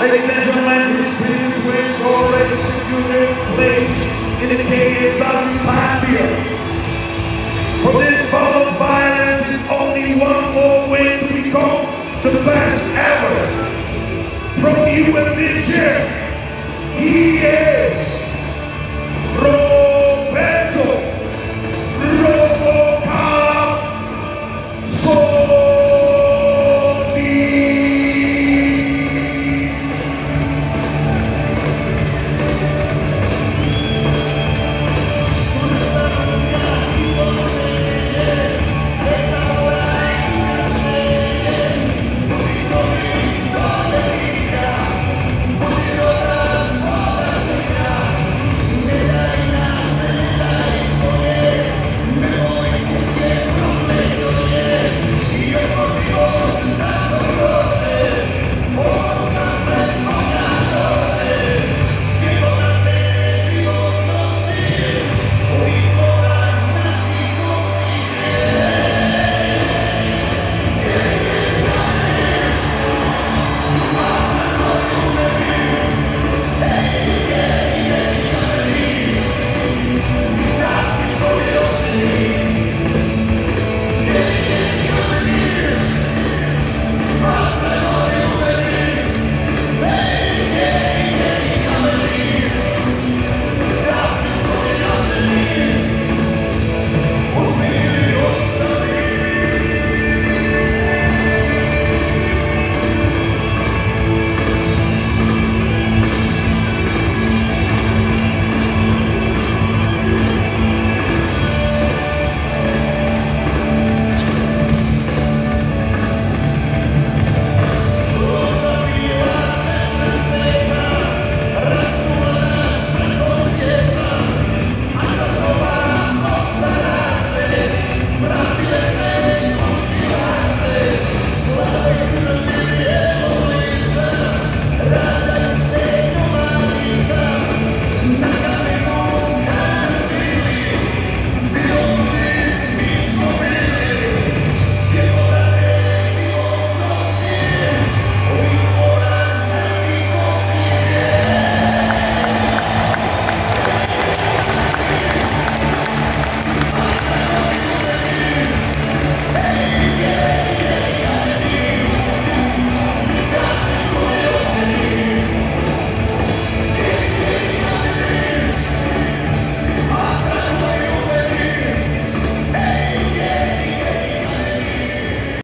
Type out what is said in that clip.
Ladies and gentlemen, this is with for a student place. Indicated by